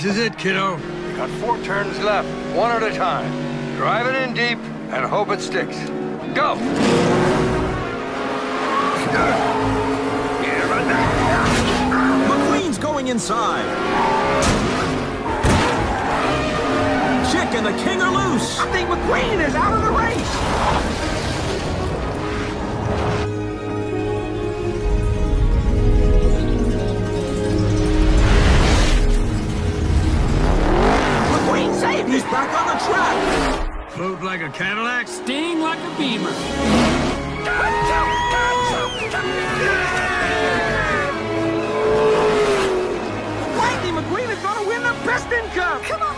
This is it, kiddo. You got four turns left, one at a time. Drive it in deep and hope it sticks. Go! McQueen's going inside. Chick and the King are loose. I think McQueen is out of the race. Back on the track. Float like a Cadillac. Sting like a beamer. Lightning McQueen is going to win the Piston Cup.